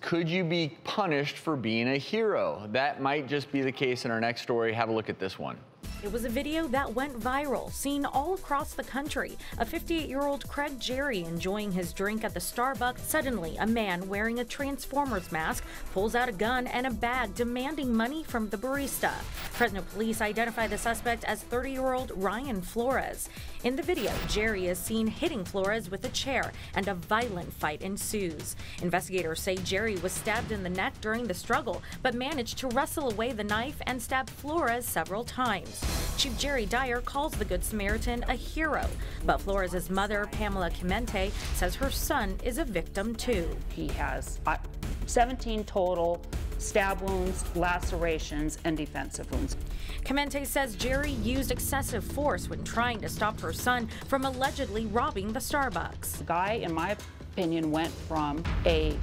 Could you be punished for being a hero? That might just be the case in our next story. Have a look at this one. It was a video that went viral, seen all across the country. A 58 year old Craig Jerry enjoying his drink at the Starbucks. Suddenly, a man wearing a Transformers mask pulls out a gun and a bag demanding money from the barista. Fresno police identify the suspect as 30 year old Ryan Flores. In the video, Jerry is seen hitting Flores with a chair and a violent fight ensues. Investigators say Jerry was stabbed in the neck during the struggle, but managed to wrestle away the knife and stab Flores several times. Chief Jerry Dyer calls the Good Samaritan a hero, but Flores' mother, Pamela Clemente, says her son is a victim too. He has uh, 17 total stab wounds, lacerations, and defensive wounds. Clemente says Jerry used excessive force when trying to stop her son from allegedly robbing the Starbucks. The guy, in my opinion, went from a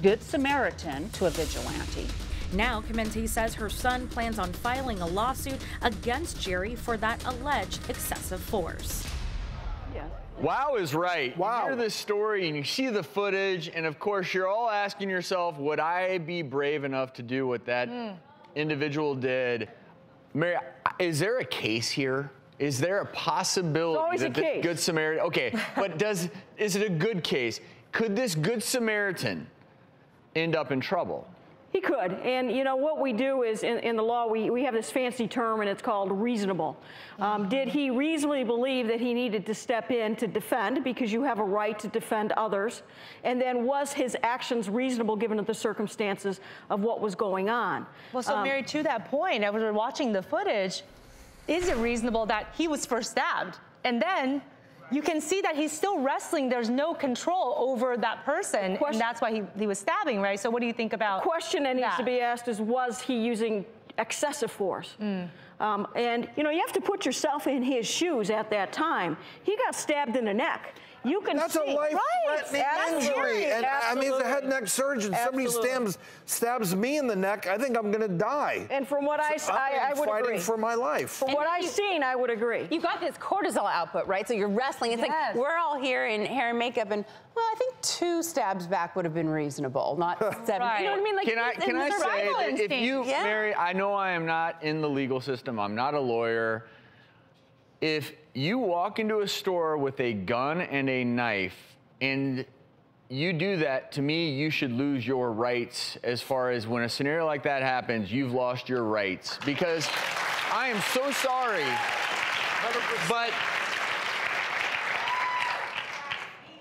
good Samaritan to a vigilante. Now, Clemente says her son plans on filing a lawsuit against Jerry for that alleged excessive force. Yeah. Wow is right. Wow. You hear this story and you see the footage, and of course, you're all asking yourself, would I be brave enough to do what that mm. individual did? Mary, is there a case here? Is there a possibility that the Good Samaritan? Okay, but does is it a good case? Could this Good Samaritan end up in trouble? He could. And, you know, what we do is in, in the law, we, we have this fancy term and it's called reasonable. Um, did he reasonably believe that he needed to step in to defend because you have a right to defend others? And then was his actions reasonable given the circumstances of what was going on? Well, so, um, Mary, to that point, I we're watching the footage, is it reasonable that he was first stabbed and then you can see that he's still wrestling. There's no control over that person, question, and that's why he, he was stabbing, right? So what do you think about The question that, that needs to be asked is, was he using excessive force? Mm. Um, and, you know, you have to put yourself in his shoes at that time. He got stabbed in the neck. You can That's see. a life-threatening right. injury. And Absolutely. I mean, as a head neck surgeon, Absolutely. somebody stabs, stabs me in the neck, I think I'm going to die. And from what I, so I, I would fighting agree. for my life. From what I've seen, I would agree. You've got this cortisol output, right? So you're wrestling. It's yes. like we're all here in hair and makeup, and well, I think two stabs back would have been reasonable, not seven. right. You know what I mean? Like, can I can I say that if you, yeah. Mary, I know I am not in the legal system. I'm not a lawyer. If you walk into a store with a gun and a knife and you do that, to me, you should lose your rights as far as when a scenario like that happens, you've lost your rights. Because I am so sorry, but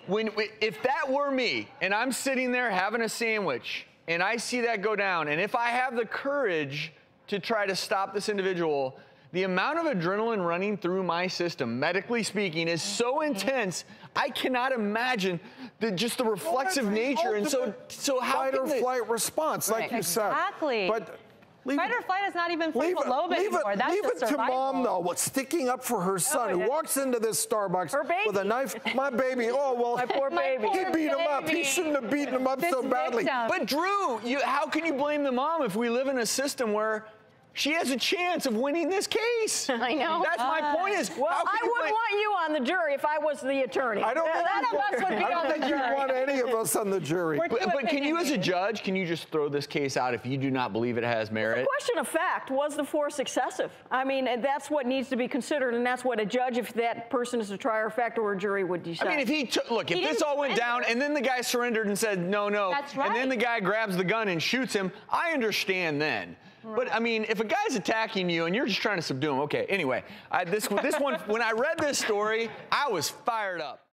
when, if that were me and I'm sitting there having a sandwich and I see that go down, and if I have the courage to try to stop this individual, the amount of adrenaline running through my system, medically speaking, is so mm-hmm. intense. I cannot imagine the, just the reflexive well, nature. And so, so how fight or they... flight response, like right. you said. Exactly. But Leave Fight or flight is not even frontal lobe leave anymore. It, That's leave just it survival. to mom, though, what's sticking up for her son, oh, who walks into this Starbucks with a knife. My baby, oh, well, my poor baby. he beat baby. him up. He shouldn't have beaten him up this so badly. Victim. But, Drew, you, how can you blame the mom if we live in a system where she has a chance of winning this case. I know. That's uh, my point is, well, I wouldn't want you on the jury if I was the attorney. I don't None of would be I don't think you jury. want any of us on the jury. But, but can you, as a judge, can you just throw this case out if you do not believe it has merit? It's a question of fact. Was the force excessive? I mean, that's what needs to be considered, and that's what a judge, if that person is a trier of fact or a jury, would decide. I mean, if he took, look, if he this all went down and then the guy surrendered and said, no, no, That's right. and then the guy grabs the gun and shoots him, I understand then. But I mean, if a guy's attacking you and you're just trying to subdue him, okay. Anyway, I, this this one, when I read this story, I was fired up.